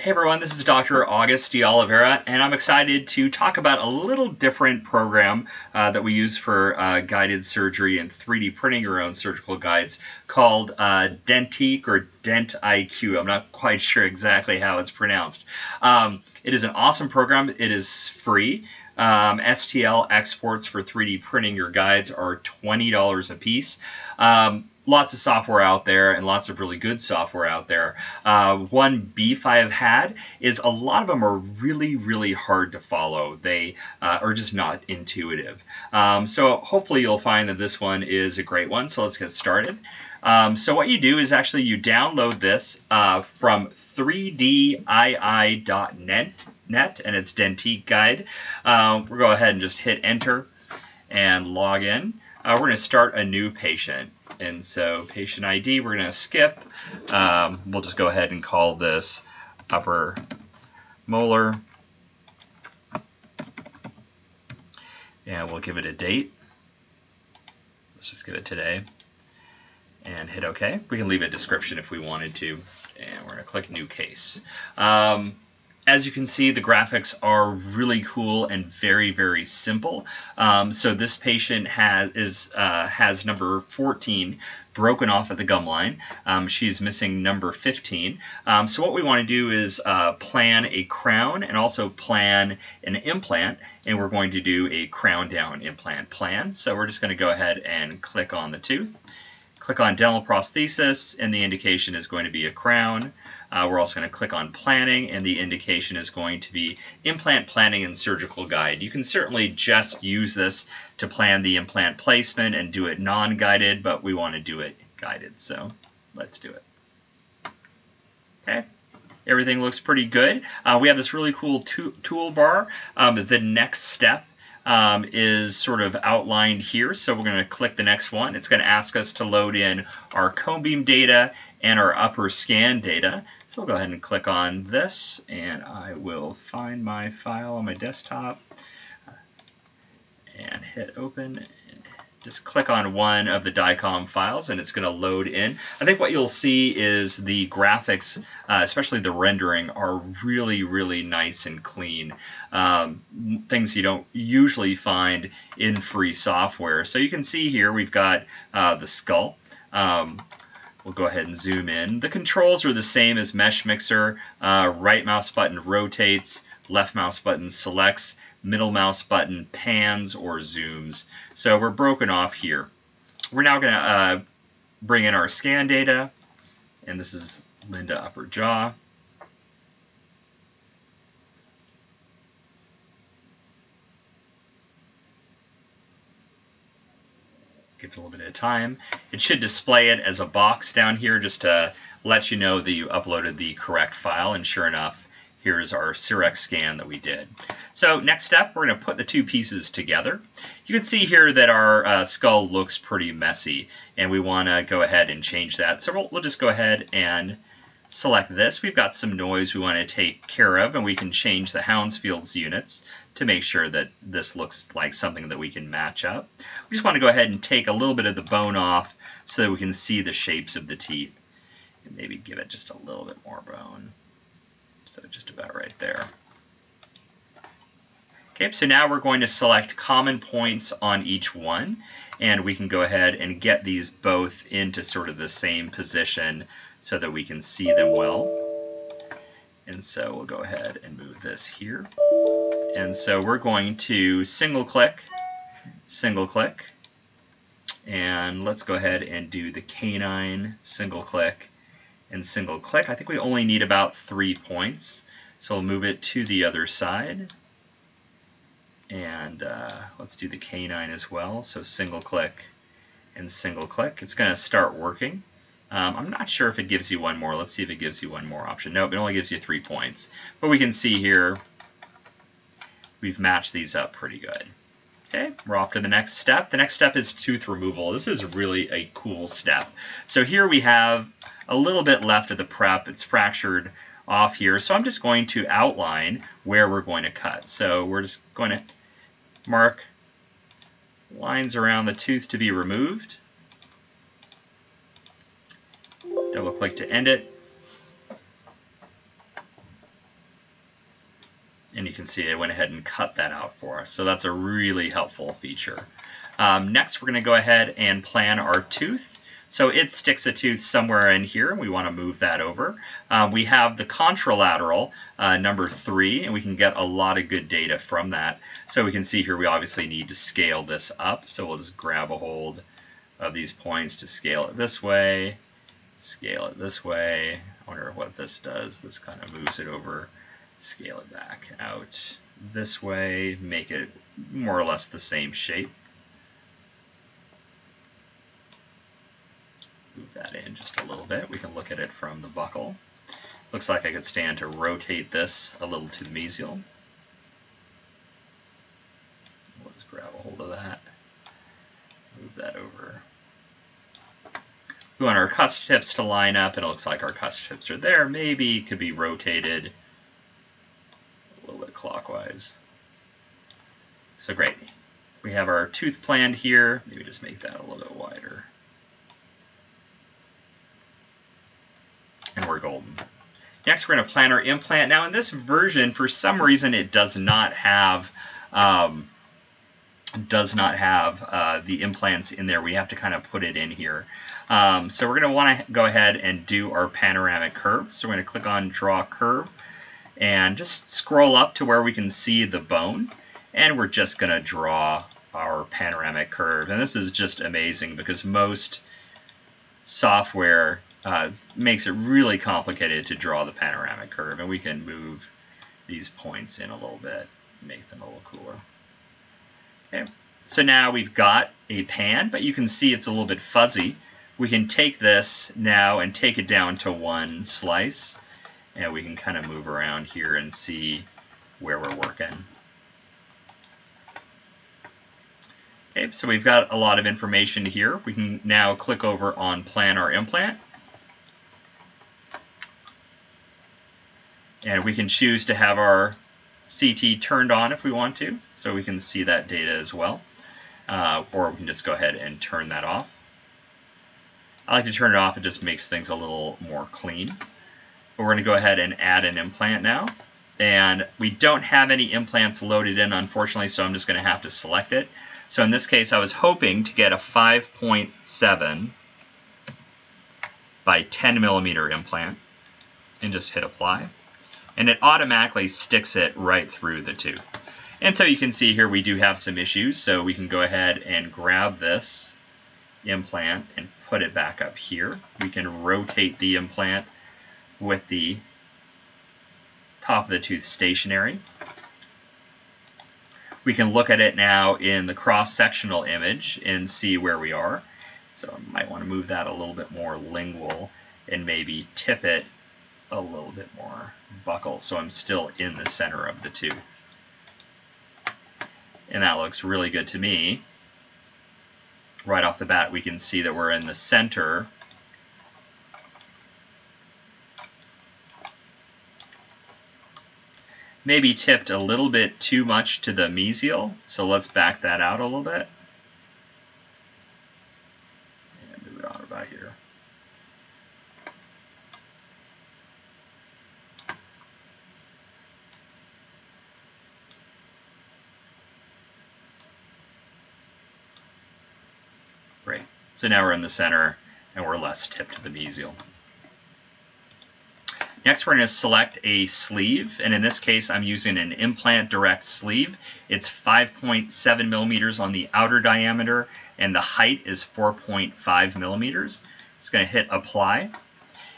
Hey everyone, this is Dr. August de Oliveira, and I'm excited to talk about a little different program uh, that we use for uh, guided surgery and 3D printing your own surgical guides called uh, Dentiq or Dent IQ. I'm not quite sure exactly how it's pronounced. Um, it is an awesome program. It is free. Um, STL exports for 3D printing your guides are $20 a piece. Um, lots of software out there and lots of really good software out there. Uh, one beef I have had is a lot of them are really, really hard to follow. They uh, are just not intuitive. Um, so hopefully you'll find that this one is a great one. So let's get started. Um, so what you do is actually you download this uh, from 3dii.net net, and it's Dentiq Guide. Uh, we'll go ahead and just hit enter and log in. Uh, we're going to start a new patient. And so patient ID, we're going to skip. Um, we'll just go ahead and call this upper molar. And we'll give it a date. Let's just give it today. And hit OK. We can leave a description if we wanted to. And we're going to click New Case. Um, as you can see, the graphics are really cool and very, very simple. Um, so this patient has is uh, has number 14 broken off at the gum line. Um, she's missing number 15. Um, so what we want to do is uh, plan a crown and also plan an implant, and we're going to do a crown down implant plan. So we're just going to go ahead and click on the tooth. Click on dental prosthesis, and the indication is going to be a crown. Uh, we're also going to click on planning and the indication is going to be implant planning and surgical guide. You can certainly just use this to plan the implant placement and do it non-guided, but we want to do it guided, so let's do it. Okay. Everything looks pretty good. Uh, we have this really cool toolbar. Um, the next step um, is sort of outlined here. So we're going to click the next one. It's going to ask us to load in our cone beam data and our upper scan data. So we'll go ahead and click on this and I will find my file on my desktop and hit open just click on one of the DICOM files and it's going to load in. I think what you'll see is the graphics, uh, especially the rendering, are really, really nice and clean. Um, things you don't usually find in free software. So you can see here we've got uh, the skull. Um, We'll go ahead and zoom in. The controls are the same as Mesh Mixer. Uh, right mouse button rotates, left mouse button selects, middle mouse button pans or zooms. So we're broken off here. We're now going to uh, bring in our scan data, and this is Linda upper jaw. Give it a little bit of time. It should display it as a box down here just to let you know that you uploaded the correct file, and sure enough, here's our CEREC scan that we did. So next step, we're going to put the two pieces together. You can see here that our uh, skull looks pretty messy, and we want to go ahead and change that. So we'll, we'll just go ahead and select this. We've got some noise we want to take care of, and we can change the Hounsfield's units to make sure that this looks like something that we can match up. We just want to go ahead and take a little bit of the bone off so that we can see the shapes of the teeth, and maybe give it just a little bit more bone. So just about right there. Okay, so now we're going to select common points on each one, and we can go ahead and get these both into sort of the same position so that we can see them well. And so we'll go ahead and move this here. And so we're going to single click, single click, and let's go ahead and do the canine single click and single click. I think we only need about three points. So we'll move it to the other side. And uh, let's do the canine as well. So single click and single click. It's going to start working. Um, I'm not sure if it gives you one more. Let's see if it gives you one more option. Nope, it only gives you three points. But we can see here we've matched these up pretty good. Okay, we're off to the next step. The next step is tooth removal. This is really a cool step. So here we have a little bit left of the prep. It's fractured off here. So I'm just going to outline where we're going to cut. So we're just going to mark lines around the tooth to be removed. Double click to end it. And you can see it went ahead and cut that out for us. So that's a really helpful feature. Um, next, we're going to go ahead and plan our tooth. So it sticks a tooth somewhere in here, and we want to move that over. Uh, we have the contralateral, uh, number three, and we can get a lot of good data from that. So we can see here we obviously need to scale this up. So we'll just grab a hold of these points to scale it this way, scale it this way. I wonder what this does. This kind of moves it over, scale it back out this way, make it more or less the same shape. Move that in just a little bit. We can look at it from the buccal. Looks like I could stand to rotate this a little to the mesial. We'll just grab a hold of that. Move that over. We want our cusp tips to line up. It looks like our cusp tips are there. Maybe could be rotated little bit clockwise. So great. We have our tooth planned here. Maybe just make that a little bit wider. And we're golden. Next, we're going to plan our implant. Now, in this version, for some reason, it does not have um, does not have uh, the implants in there. We have to kind of put it in here. Um, so we're going to want to go ahead and do our panoramic curve. So we're going to click on Draw Curve and just scroll up to where we can see the bone. And we're just going to draw our panoramic curve. And this is just amazing because most software uh, makes it really complicated to draw the panoramic curve. And we can move these points in a little bit, make them a little cooler. Okay. So now we've got a pan, but you can see it's a little bit fuzzy. We can take this now and take it down to one slice, and we can kind of move around here and see where we're working. Okay, so we've got a lot of information here. We can now click over on Plan Our Implant. And we can choose to have our CT turned on if we want to, so we can see that data as well. Uh, or we can just go ahead and turn that off. I like to turn it off, it just makes things a little more clean. We're going to go ahead and add an implant now. And we don't have any implants loaded in, unfortunately, so I'm just going to have to select it. So in this case, I was hoping to get a 5.7 by 10 millimeter implant and just hit apply and it automatically sticks it right through the tooth. And so you can see here we do have some issues, so we can go ahead and grab this implant and put it back up here. We can rotate the implant with the top of the tooth stationary. We can look at it now in the cross-sectional image and see where we are. So I might want to move that a little bit more lingual and maybe tip it a little bit more buccal so I'm still in the center of the tooth. And that looks really good to me. Right off the bat we can see that we're in the center maybe tipped a little bit too much to the mesial, so let's back that out a little bit. Move it out about here. Great. So now we're in the center and we're less tipped to the mesial. Next, we're going to select a sleeve, and in this case, I'm using an implant direct sleeve. It's 5.7 millimeters on the outer diameter, and the height is 4.5 millimeters. It's going to hit apply.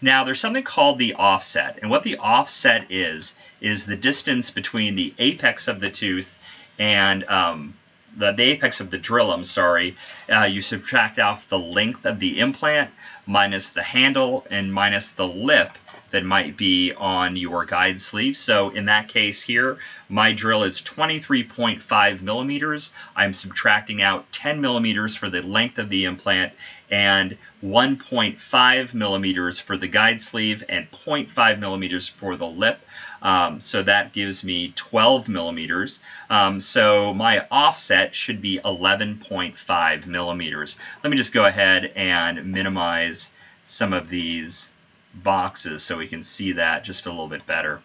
Now, there's something called the offset, and what the offset is, is the distance between the apex of the tooth and um, the, the apex of the drill, I'm sorry, uh, you subtract off the length of the implant minus the handle and minus the lip that might be on your guide sleeve. So in that case here, my drill is 23.5 millimeters. I'm subtracting out 10 millimeters for the length of the implant and 1.5 millimeters for the guide sleeve and 0.5 millimeters for the lip. Um, so that gives me 12 millimeters. Um, so my offset should be 11.5 millimeters. Let me just go ahead and minimize some of these boxes so we can see that just a little bit better.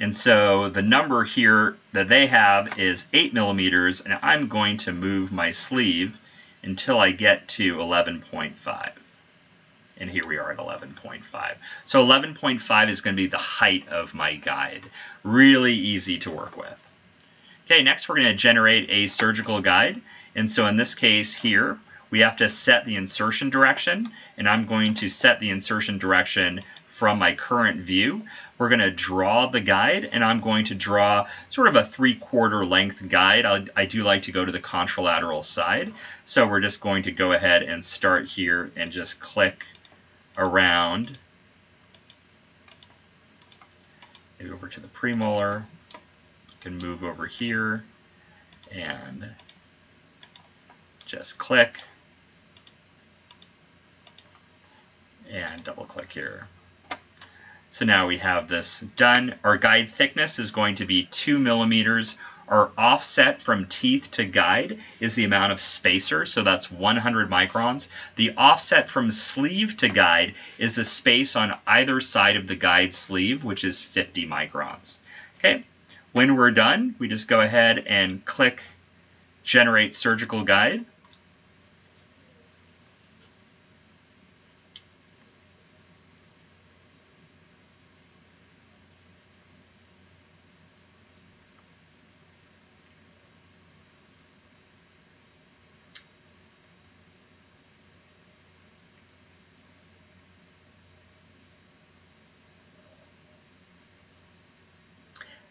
And so the number here that they have is 8 millimeters, and I'm going to move my sleeve until I get to 11.5. And here we are at 11.5. So 11.5 is going to be the height of my guide. Really easy to work with. Okay, next we're going to generate a surgical guide. And so in this case here, we have to set the insertion direction, and I'm going to set the insertion direction from my current view. We're going to draw the guide, and I'm going to draw sort of a three-quarter length guide. I, I do like to go to the contralateral side, so we're just going to go ahead and start here and just click around, maybe over to the premolar, can move over here and just click and double click here. So now we have this done. Our guide thickness is going to be two millimeters. Our offset from teeth to guide is the amount of spacer, so that's 100 microns. The offset from sleeve to guide is the space on either side of the guide sleeve, which is 50 microns. Okay, when we're done, we just go ahead and click Generate Surgical Guide.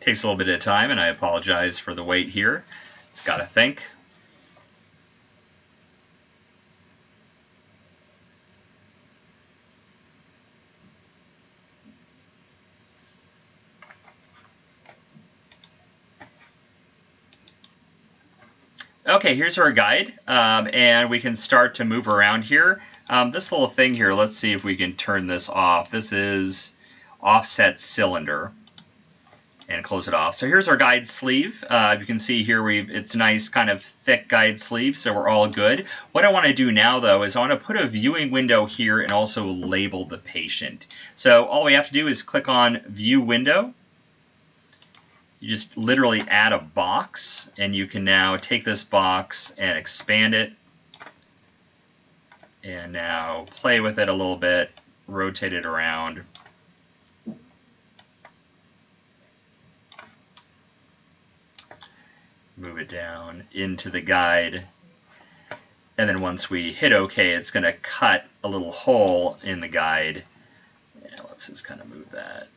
Takes a little bit of time, and I apologize for the wait here. It's got to think. Okay, here's our guide, um, and we can start to move around here. Um, this little thing here, let's see if we can turn this off. This is offset cylinder and close it off. So here's our guide sleeve. Uh, you can see here we've it's a nice kind of thick guide sleeve, so we're all good. What I want to do now though is I want to put a viewing window here and also label the patient. So all we have to do is click on view window. You just literally add a box and you can now take this box and expand it and now play with it a little bit, rotate it around. Move it down into the guide. And then once we hit OK, it's going to cut a little hole in the guide. Yeah, let's just kind of move that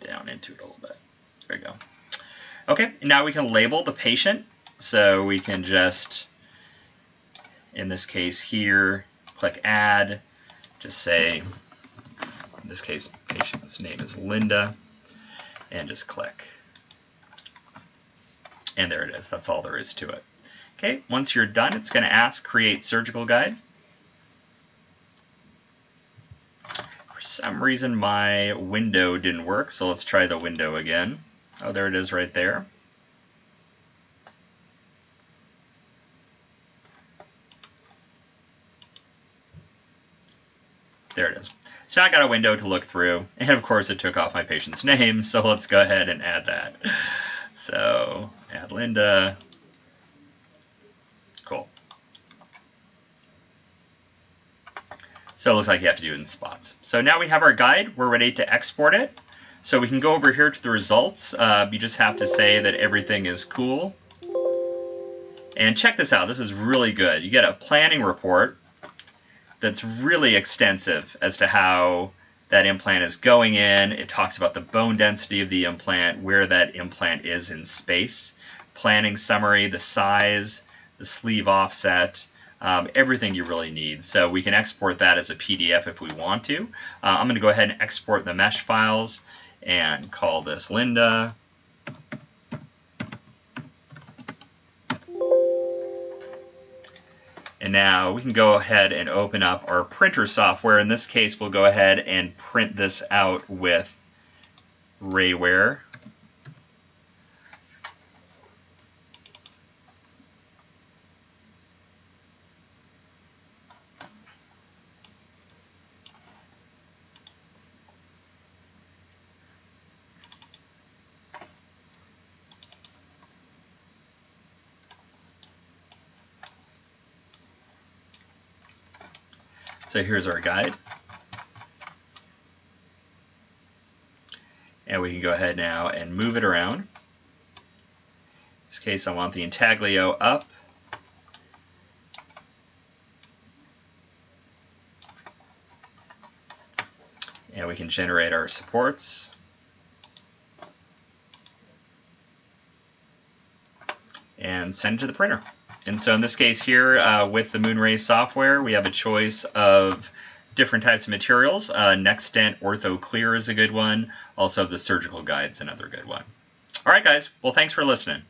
down into it a little bit. There we go. Okay, now we can label the patient. So we can just, in this case here, click Add, just say, in this case, patient's name is Linda and just click. And there it is. That's all there is to it. Okay, once you're done, it's going to ask Create Surgical Guide. For some reason, my window didn't work, so let's try the window again. Oh, there it is right there. There it is. So I got a window to look through, and of course it took off my patient's name, so let's go ahead and add that. So add Linda. Cool. So it looks like you have to do it in spots. So now we have our guide. We're ready to export it. So we can go over here to the results. Uh, you just have to say that everything is cool. And check this out. This is really good. You get a planning report that's really extensive as to how that implant is going in. It talks about the bone density of the implant, where that implant is in space, planning summary, the size, the sleeve offset, um, everything you really need. So we can export that as a PDF if we want to. Uh, I'm going to go ahead and export the mesh files and call this Linda. Now we can go ahead and open up our printer software. In this case, we'll go ahead and print this out with Rayware. So here's our guide. And we can go ahead now and move it around. In this case, I want the intaglio up. And we can generate our supports. And send it to the printer. And so in this case here, uh, with the Moonray software, we have a choice of different types of materials. Uh, NextDent Ortho Clear is a good one. Also, the surgical guide's another good one. All right, guys. Well, thanks for listening.